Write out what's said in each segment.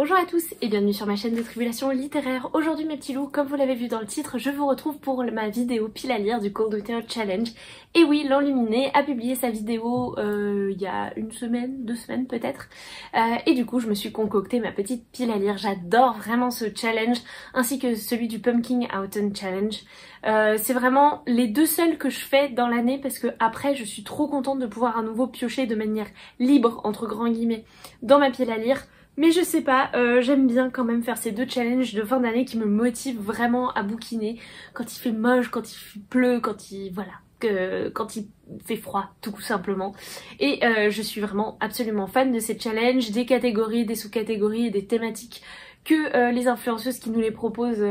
Bonjour à tous et bienvenue sur ma chaîne de tribulation littéraire. Aujourd'hui mes petits loups, comme vous l'avez vu dans le titre, je vous retrouve pour ma vidéo pile à lire du Cold Winter Challenge. Et oui, l'Enluminé a publié sa vidéo euh, il y a une semaine, deux semaines peut-être. Euh, et du coup je me suis concocté ma petite pile à lire. J'adore vraiment ce challenge ainsi que celui du Pumpkin Autumn Challenge. Euh, c'est vraiment les deux seuls que je fais dans l'année parce que après je suis trop contente de pouvoir à nouveau piocher de manière libre entre grands guillemets dans ma pile à lire mais je sais pas, euh, j'aime bien quand même faire ces deux challenges de fin d'année qui me motivent vraiment à bouquiner. Quand il fait moche, quand il pleut, quand il... voilà. Que, quand il fait froid tout simplement et euh, je suis vraiment absolument fan de ces challenges, des catégories, des sous-catégories et des thématiques que euh, les influenceuses qui nous les proposent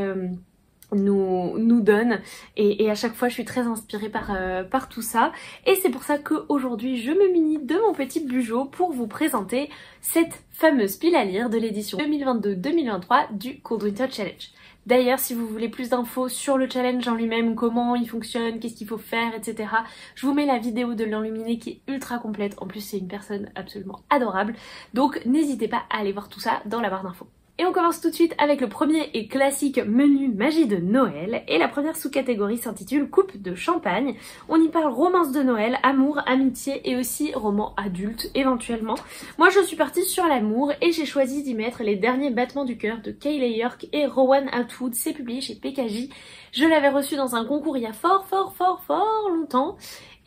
nous, nous donne et, à chaque fois je suis très inspirée par, euh, tout ça et c'est pour ça qu'aujourd'hui je me munis de mon petit bugeot pour vous présenter cette fameuse pile à lire de l'édition 2022-2023 du Cold Winter Challenge. D'ailleurs, si vous voulez plus d'infos sur le challenge en lui-même, comment il fonctionne, qu'est-ce qu'il faut faire, etc., je vous mets la vidéo de l'enluminé qui est ultra complète. En plus, c'est une personne absolument adorable. Donc, n'hésitez pas à aller voir tout ça dans la barre d'infos. Et on commence tout de suite avec le premier et classique menu magie de Noël. Et la première sous-catégorie s'intitule Coupe de champagne. On y parle romance de Noël, amour, amitié et aussi roman adulte éventuellement. Moi je suis partie sur l'amour et j'ai choisi d'y mettre les derniers battements du cœur de Kayleigh York et Rowan Atwood. C'est publié chez PKJ. Je l'avais reçu dans un concours il y a fort fort fort fort longtemps.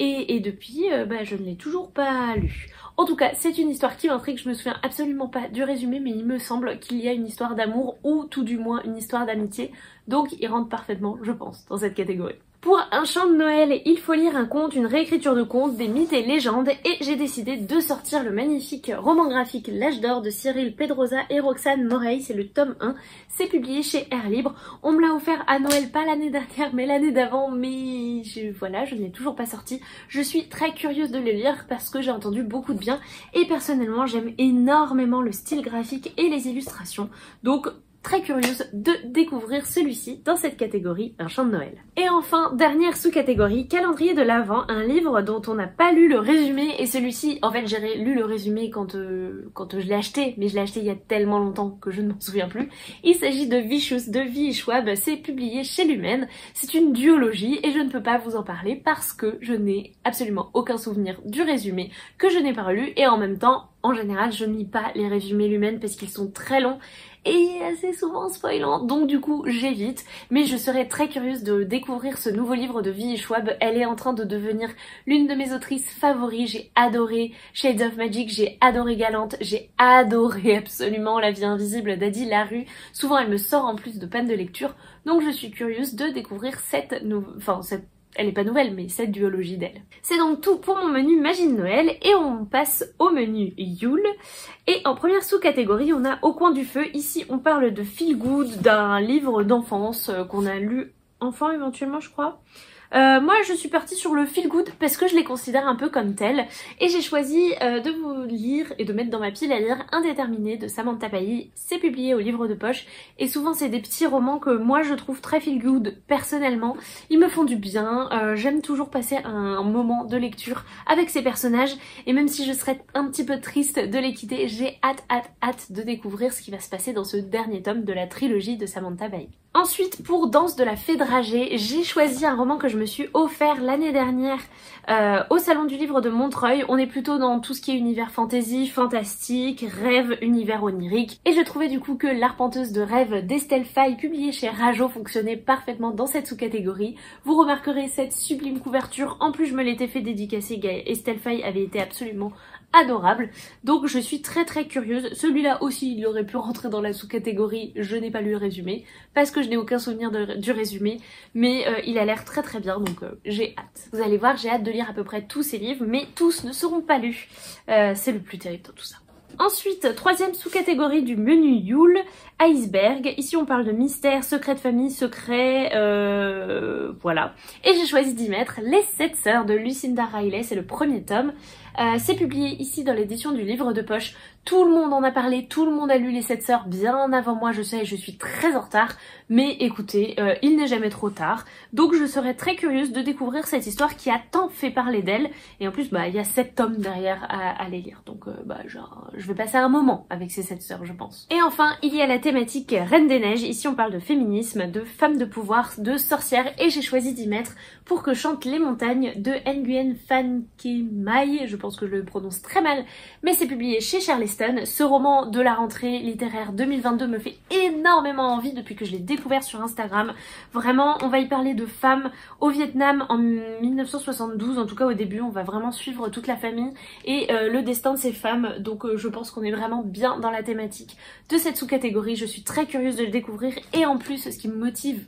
Et, depuis, euh, bah, je ne l'ai toujours pas lu. En tout cas, c'est une histoire qui m'intrigue, je me souviens absolument pas du résumé, mais il me semble qu'il y a une histoire d'amour ou tout du moins une histoire d'amitié, donc il rentre parfaitement, je pense, dans cette catégorie. Pour un chant de Noël, il faut lire un conte, une réécriture de contes, des mythes et légendes, et j'ai décidé de sortir le magnifique roman graphique L'âge d'or de Cyril Pedrosa et Roxane Morey, c'est le tome 1, c'est publié chez Air Libre. On me l'a offert à Noël, pas l'année dernière, mais l'année d'avant, mais je, voilà, je n'ai toujours pas sorti. Je suis très curieuse de le lire parce que j'ai entendu beaucoup de bien, et personnellement j'aime énormément le style graphique et les illustrations, donc très curieuse de découvrir celui-ci dans cette catégorie Un chant de Noël. Et enfin, dernière sous-catégorie, calendrier de l'Avent, un livre dont on n'a pas lu le résumé et celui-ci, en fait j'ai lu le résumé quand, euh, quand je l'ai acheté, mais je l'ai acheté il y a tellement longtemps que je ne m'en souviens plus. Il s'agit de Vicious de V. Schwab, c'est publié chez Lumen, c'est une duologie et je ne peux pas vous en parler parce que je n'ai absolument aucun souvenir du résumé que je n'ai pas relu et en même temps en général, je ne lis pas les résumés Lumen parce qu'ils sont très longs et assez souvent spoilants, donc du coup j'évite. Mais je serais très curieuse de découvrir ce nouveau livre de Vie Schwab. Elle est en train de devenir l'une de mes autrices favoris. J'ai adoré Shades of Magic, j'ai adoré Galante, j'ai adoré absolument La vie invisible d'Adi Larue. Souvent elle me sort en plus de panne de lecture, donc je suis curieuse de découvrir cette, enfin, cette elle est pas nouvelle, mais cette duologie d'elle. C'est donc tout pour mon menu magie de Noël et on passe au menu Yule. Et en première sous-catégorie, on a Au coin du feu. Ici, on parle de Feel Good, d'un livre d'enfance euh, qu'on a lu enfant éventuellement, je crois. Euh, moi, je suis partie sur le feel good parce que je les considère un peu comme tel. Et j'ai choisi euh, de vous lire et de mettre dans ma pile à lire Indéterminé de Samantha Bailly. C'est publié au livre de poche. Et souvent, c'est des petits romans que moi, je trouve très feel good personnellement. Ils me font du bien. Euh, j'aime toujours passer un, moment de lecture avec ces personnages. Et même si je serais un petit peu triste de les quitter, j'ai hâte, hâte, hâte de découvrir ce qui va se passer dans ce dernier tome de la trilogie de Samantha Bailly. Ensuite, pour Danse de la Fée Dragée, j'ai choisi un roman que je me suis offert l'année dernière euh, au Salon du Livre de Montreuil. On est plutôt dans tout ce qui est univers fantasy, fantastique, rêve, univers onirique. Et je trouvais du coup que L'Arpenteuse de rêve d'Estelle Faye, publiée chez Rajo, fonctionnait parfaitement dans cette sous-catégorie. Vous remarquerez cette sublime couverture. En plus, je me l'étais fait dédicacer. Estelle Faye avait été absolument adorable. Donc je suis très très curieuse. Celui-là aussi, il aurait pu rentrer dans la sous-catégorie Je n'ai pas lu le résumé parce que je n'ai aucun souvenir du résumé. Mais euh, il a l'air très très bien donc euh, j'ai hâte. Vous allez voir, j'ai hâte de lire à peu près tous ces livres mais tous ne seront pas lus. Euh, c'est le plus terrible dans tout ça. Ensuite, troisième sous-catégorie du menu Yule, Iceberg. Ici, on parle de mystère, secret de famille, secret, euh, voilà. Et j'ai choisi d'y mettre Les Sept Sœurs de Lucinda Riley, c'est le premier tome. Euh, c'est publié ici dans l'édition du livre de poche. Tout le monde en a parlé, tout le monde a lu Les Sept Sœurs bien avant moi, je sais, je suis très en retard. Mais écoutez, euh, il n'est jamais trop tard. Donc je serais très curieuse de découvrir cette histoire qui a tant fait parler d'elle. Et en plus, bah, il y a sept tomes derrière à, les lire. Donc euh, bah je vais passer un moment avec ces sept sœurs je pense. Et enfin il y a la thématique Reine des Neiges, ici on parle de féminisme, de femmes de pouvoir, de sorcières et j'ai choisi d'y mettre pour que chante Les Montagnes de Nguyen Phan Mai, je pense que je le prononce très mal, mais c'est publié chez Ce roman de la rentrée littéraire 2022 me fait énormément envie depuis que je l'ai découvert sur Instagram. Vraiment, on va y parler de femmes au Vietnam en 1972, en tout cas au début, on va vraiment suivre toute la famille et euh, le destin de ces femmes, donc euh, je pense qu'on est vraiment bien dans la thématique de cette sous-catégorie. Je suis très curieuse de le découvrir et en plus, ce qui me motive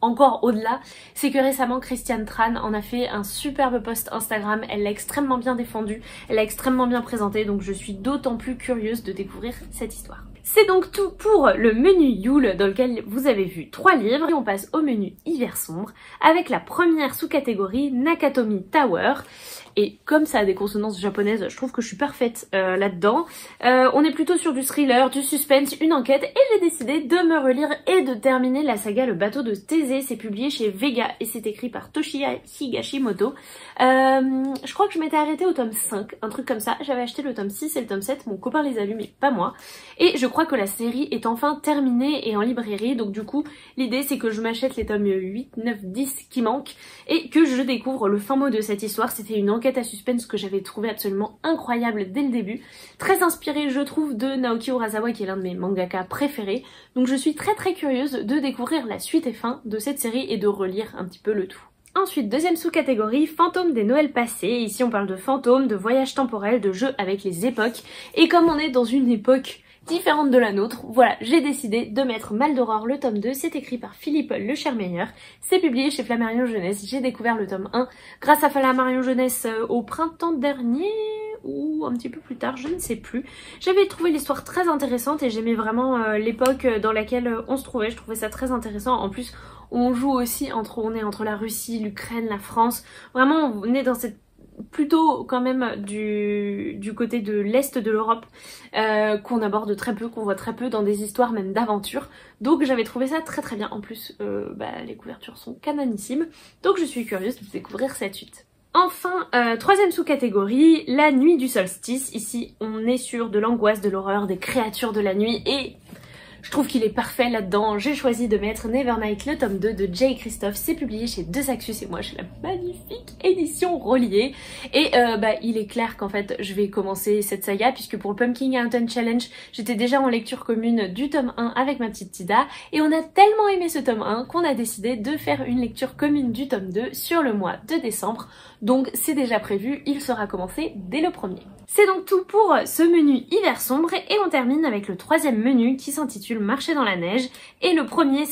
encore au-delà, c'est que récemment Christiane Tran en a fait un superbe post Instagram, elle l'a extrêmement bien défendu, elle l'a extrêmement bien présenté, donc je suis d'autant plus curieuse de découvrir cette histoire. C'est donc tout pour le menu Yule dans lequel vous avez vu trois livres et on passe au menu Hiver sombre avec la première sous-catégorie Nakatomi Tower et comme ça a des consonances japonaises, je trouve que je suis parfaite euh, là-dedans. Euh, on est plutôt sur du thriller, du suspense, une enquête et j'ai décidé de me relire et de terminer la saga Le bateau de Thésée. C'est publié chez Vega et c'est écrit par Toshiya Higashimoto. Euh, je crois que je m'étais arrêtée au tome 5, un truc comme ça. J'avais acheté le tome 6 et le tome 7, mon copain les a lus mais pas moi. Et je crois que la série est enfin terminée et en librairie donc du coup l'idée c'est que je m'achète les tomes 8, 9, 10 qui manquent et que je découvre le fin mot de cette histoire. C'était une enquête à suspense que j'avais trouvé absolument incroyable dès le début. Très inspirée je trouve de Naoki Urasawa qui est l'un de mes mangaka préférés. Donc je suis très très curieuse de découvrir la suite et fin de cette série et de relire un petit peu le tout. Ensuite, deuxième sous-catégorie, fantômes des Noëls passés. Ici, on parle de fantômes, de voyages temporels, de jeux avec les époques. Et comme on est dans une époque différente de la nôtre. Voilà, j'ai décidé de mettre Mal le tome 2. C'est écrit par Philippe Le Chermeyer. C'est publié chez Flammarion Jeunesse. J'ai découvert le tome 1 grâce à Flammarion Jeunesse euh, au printemps dernier ou un petit peu plus tard, je ne sais plus. J'avais trouvé l'histoire très intéressante et j'aimais vraiment euh, l'époque dans laquelle on se trouvait. Je trouvais ça très intéressant. En plus, on joue aussi entre, on est entre la Russie, l'Ukraine, la France. Vraiment, on est dans cette plutôt quand même du, du côté de l'Est de l'Europe euh, qu'on aborde très peu, qu'on voit très peu dans des histoires même d'aventure. Donc j'avais trouvé ça très très bien. En plus, euh, bah, les couvertures sont canonissimes. Donc je suis curieuse de découvrir cette suite. Enfin, euh, troisième sous-catégorie, la nuit du solstice. Ici, on est sur de l'angoisse, de l'horreur, des créatures de la nuit et je trouve qu'il est parfait là-dedans. J'ai choisi de mettre Nevernight, le tome 2 de Jay Christophe. C'est publié chez Deux Axus et moi j'ai la magnifique édition reliée. Et euh, bah, il est clair qu'en fait je vais commencer cette saga puisque pour le Pumpkin Mountain Challenge, j'étais déjà en lecture commune du tome 1 avec ma petite Tida. Et on a tellement aimé ce tome 1 qu'on a décidé de faire une lecture commune du tome 2 sur le mois de décembre. Donc c'est déjà prévu, il sera commencé dès le premier. C'est donc tout pour ce menu hiver sombre et on termine avec le troisième menu qui s'intitule Marcher dans la neige. Et le premier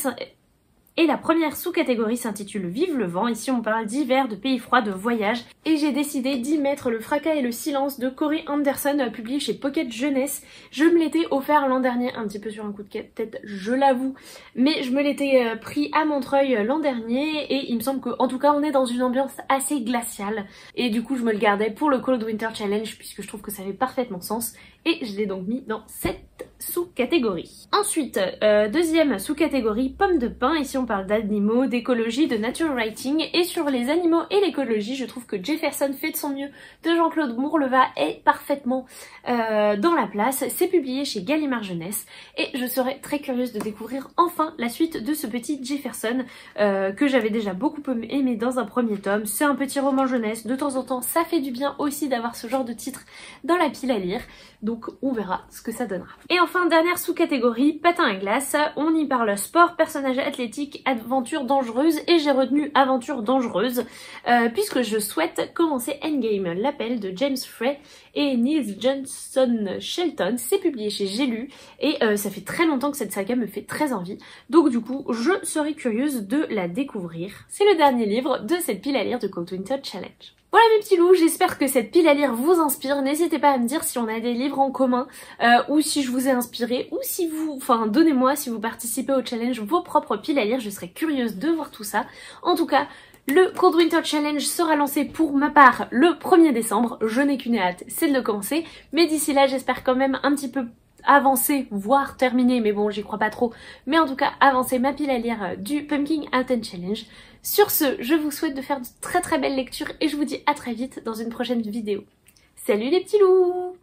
et la première sous-catégorie s'intitule Vive le vent. Ici on parle d'hiver, de pays froids, de voyage. Et j'ai décidé d'y mettre Le fracas et le silence de Corey Anderson, publié chez Pocket Jeunesse. Je me l'étais offert l'an dernier, un petit peu sur un coup de tête, je l'avoue. Mais je me l'étais euh, pris à Montreuil euh, l'an dernier et il me semble qu'en tout cas on est dans une ambiance assez glaciale. Et du coup je me le gardais pour le Cold Winter Challenge puisque je trouve que ça avait parfaitement sens. Et je l'ai donc mis dans cette sous-catégorie. Ensuite, euh, deuxième sous-catégorie, pommes de pain. Ici on parle d'animaux, d'écologie, de nature writing. Et sur les animaux et l'écologie, je trouve que Jefferson fait de son mieux de Jean-Claude Mourleva est parfaitement euh, dans la place. C'est publié chez Gallimard Jeunesse. Et je serais très curieuse de découvrir enfin la suite de ce petit Jefferson euh, que j'avais déjà beaucoup aimé dans un premier tome. C'est un petit roman jeunesse. De temps en temps, ça fait du bien aussi d'avoir ce genre de titre dans la pile à lire. Donc on verra ce que ça donnera. Dernière sous-catégorie, patin à glace. On y parle sport, personnage athlétique, aventure dangereuse et j'ai retenu aventure dangereuse euh, puisque je souhaite commencer Endgame, l'appel de James Frey et Nils Johnson Shelton. C'est publié chez J'ai et euh, ça fait très longtemps que cette saga me fait très envie. Donc du coup, je serai curieuse de la découvrir. C'est le dernier livre de cette pile à lire de Cold Winter Challenge. Voilà mes petits loups, j'espère que cette pile à lire vous inspire. N'hésitez pas à me dire si on a des livres en commun euh, ou si je vous ai inspiré ou si vous... Enfin, donnez-moi si vous participez au challenge vos propres piles à lire. Je serais curieuse de voir tout ça. En tout cas, le Cold Winter Challenge sera lancé pour ma part le 1er décembre. Je n'ai qu'une hâte, c'est de le commencer. Mais d'ici là, j'espère quand même un petit peu avancer, voire terminer, mais bon, j'y crois pas trop, mais en tout cas avancer ma pile à lire euh, du Pumpkin Out Challenge. Sur ce, je vous souhaite de faire de très très belles lectures et je vous dis à très vite dans une prochaine vidéo. Salut les petits loups